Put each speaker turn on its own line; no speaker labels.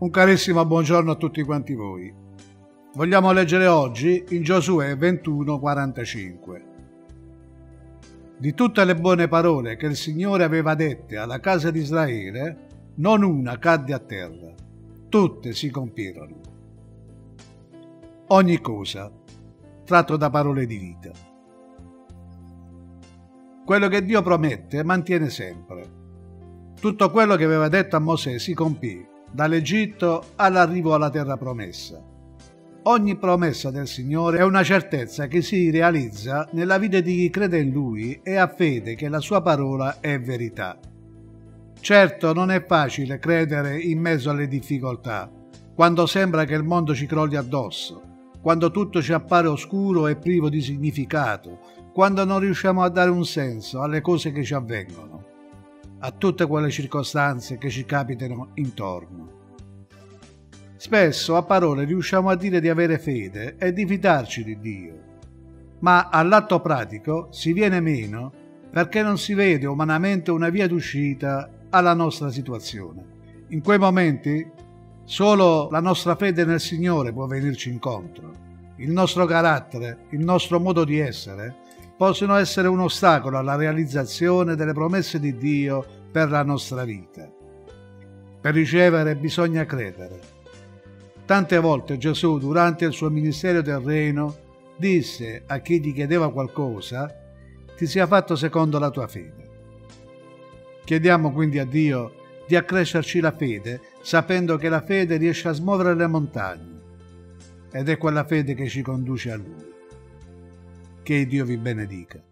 Un carissimo buongiorno a tutti quanti voi. Vogliamo leggere oggi in Giosuè 21:45. Di tutte le buone parole che il Signore aveva dette alla casa di Israele, non una cadde a terra, tutte si compirono. Ogni cosa tratto da parole di vita. Quello che Dio promette mantiene sempre. Tutto quello che aveva detto a Mosè si compì, dall'Egitto all'arrivo alla terra promessa. Ogni promessa del Signore è una certezza che si realizza nella vita di chi crede in Lui e ha fede che la sua parola è verità. Certo non è facile credere in mezzo alle difficoltà, quando sembra che il mondo ci crolli addosso, quando tutto ci appare oscuro e privo di significato, quando non riusciamo a dare un senso alle cose che ci avvengono, a tutte quelle circostanze che ci capitano intorno. Spesso a parole riusciamo a dire di avere fede e di fidarci di Dio, ma all'atto pratico si viene meno perché non si vede umanamente una via d'uscita alla nostra situazione. In quei momenti Solo la nostra fede nel Signore può venirci incontro. Il nostro carattere, il nostro modo di essere possono essere un ostacolo alla realizzazione delle promesse di Dio per la nostra vita. Per ricevere bisogna credere. Tante volte Gesù, durante il suo ministero terreno, disse a chi gli chiedeva qualcosa, ti sia fatto secondo la tua fede. Chiediamo quindi a Dio di accrescerci la fede, sapendo che la fede riesce a smuovere le montagne. Ed è quella fede che ci conduce a Lui. Che Dio vi benedica.